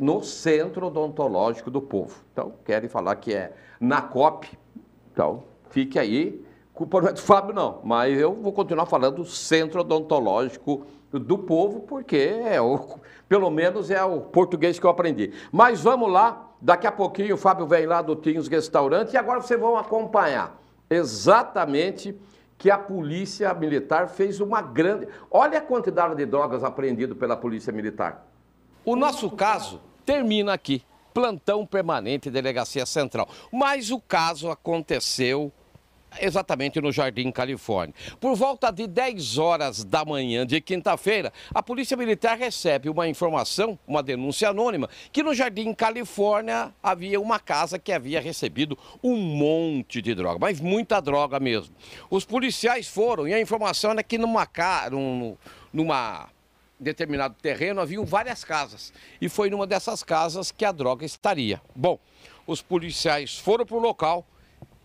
no Centro Odontológico do Povo. Então, querem falar que é na COP, então fique aí. Culpa não é do Fábio, não, mas eu vou continuar falando Centro Odontológico do Povo, porque é o, pelo menos é o português que eu aprendi. Mas vamos lá, daqui a pouquinho o Fábio vem lá do Tinhos Restaurante e agora vocês vão acompanhar exatamente que a Polícia Militar fez uma grande. Olha a quantidade de drogas apreendidas pela Polícia Militar. O nosso caso termina aqui. Plantão permanente Delegacia Central. Mas o caso aconteceu exatamente no Jardim Califórnia. Por volta de 10 horas da manhã de quinta-feira, a Polícia Militar recebe uma informação, uma denúncia anônima, que no Jardim Califórnia havia uma casa que havia recebido um monte de droga, mas muita droga mesmo. Os policiais foram e a informação é que numa, numa determinado terreno haviam várias casas. E foi numa dessas casas que a droga estaria. Bom, os policiais foram para o local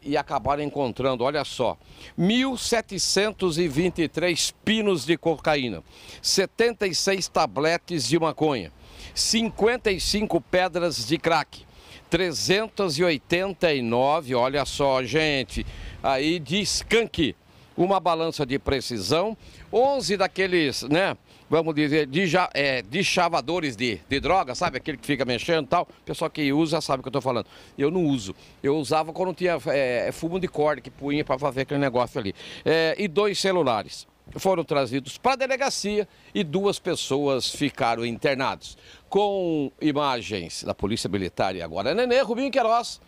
e acabaram encontrando, olha só, 1.723 pinos de cocaína, 76 tabletes de maconha, 55 pedras de crack, 389, olha só, gente, aí de skunk, uma balança de precisão, 11 daqueles, né, vamos dizer, de, é, de chavadores de, de droga, sabe? Aquele que fica mexendo e tal. Pessoal que usa sabe o que eu estou falando. Eu não uso. Eu usava quando tinha é, fumo de corda que punha para fazer aquele negócio ali. É, e dois celulares foram trazidos para a delegacia e duas pessoas ficaram internadas. Com imagens da Polícia Militar e agora Nenê, Rubinho Queiroz,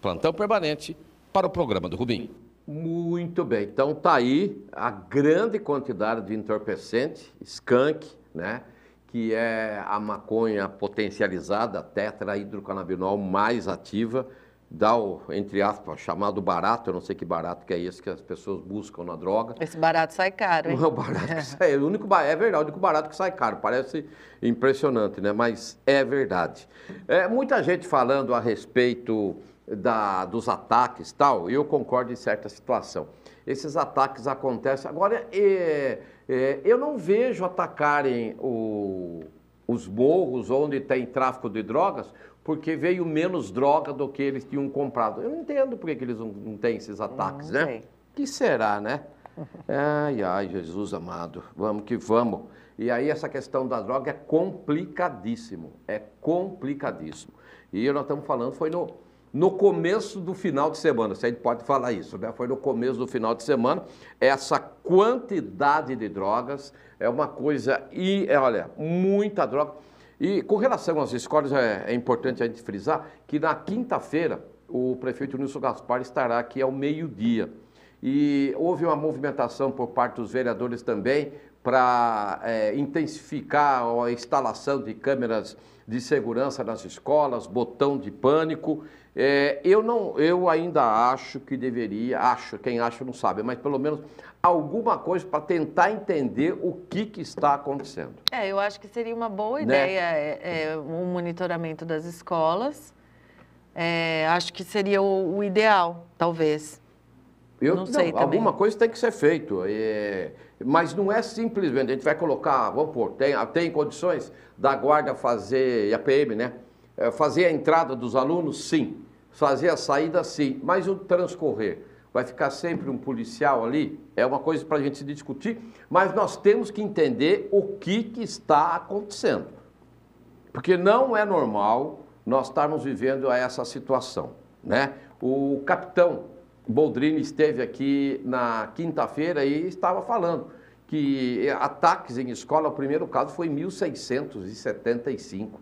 plantão permanente para o programa do Rubinho. Muito bem, então tá aí a grande quantidade de entorpecente, skunk, né? Que é a maconha potencializada, tetrahidrocannabinol mais ativa, dá o, entre aspas, chamado barato, eu não sei que barato que é esse que as pessoas buscam na droga. Esse barato sai caro, hein? Não é o barato que sai, é o único, é verdade, o único barato que sai caro, parece impressionante, né? Mas é verdade. É, muita gente falando a respeito da, dos ataques tal, eu concordo em certa situação. Esses ataques acontecem. Agora, é, é, eu não vejo atacarem o, os morros onde tem tráfico de drogas, porque veio menos droga do que eles tinham comprado. Eu não entendo por que, eles não, não têm esses ataques, né? Sei. que será, né? Ai, ai, Jesus amado, vamos que vamos. E aí essa questão da droga é complicadíssimo, é complicadíssimo. E nós estamos falando, foi no, no começo do final de semana, se a gente pode falar isso, né? Foi no começo do final de semana, essa quantidade de drogas é uma coisa, e olha, muita droga. E com relação às escolas, é, é importante a gente frisar que na quinta-feira o prefeito Nilson Gaspar estará aqui ao meio-dia. E houve uma movimentação por parte dos vereadores também para é, intensificar a instalação de câmeras de segurança nas escolas, botão de pânico. É, eu, não, eu ainda acho que deveria, acho, quem acha não sabe, mas pelo menos alguma coisa para tentar entender o que, que está acontecendo. É, eu acho que seria uma boa né? ideia é, é, um monitoramento das escolas. É, acho que seria o, o ideal, talvez. Eu não, não sei não, Alguma coisa tem que ser feito. É, mas não é simplesmente, a gente vai colocar, vamos pôr, tem, tem condições da guarda fazer, e a PM, né? É, fazer a entrada dos alunos, sim. Fazer a saída, sim. Mas o transcorrer vai ficar sempre um policial ali? É uma coisa para a gente discutir, mas nós temos que entender o que, que está acontecendo. Porque não é normal nós estarmos vivendo essa situação, né? O capitão Boldrini esteve aqui na quinta-feira e estava falando que ataques em escola, o primeiro caso foi em 1675.